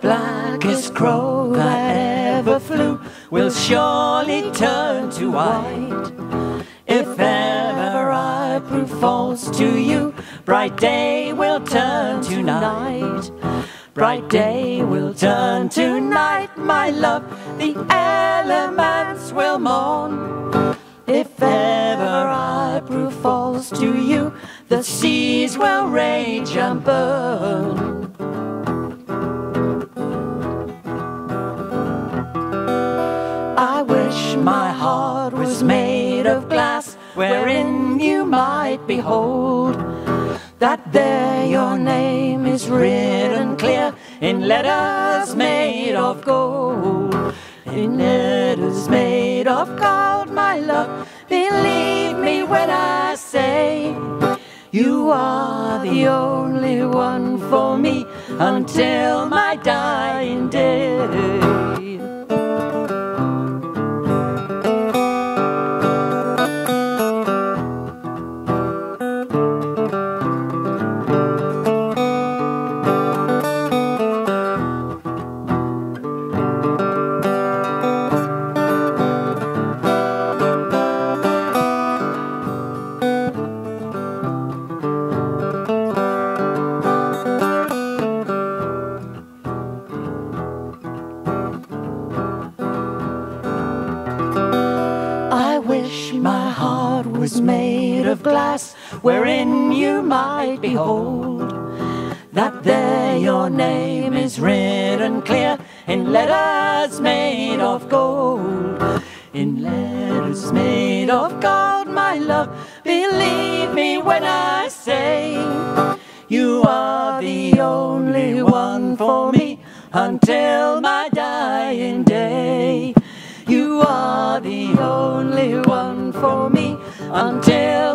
blackest crow that ever flew will surely turn to white. If ever I prove false to you, bright day will turn to night. Bright day will turn to night, my love. The elements will mourn. If ever I prove false to you, the seas will rage and burn. My heart was made of glass, wherein you might behold that there your name is written clear in letters made of gold. In letters made of gold, my love, believe me when I say you are the only one for me until my dying day. Wish my heart was made of glass, wherein you might behold that there your name is written clear in letters made of gold. In letters made of gold, my love, believe me when I say you are the only one for me until my dying day. You are the only one for me until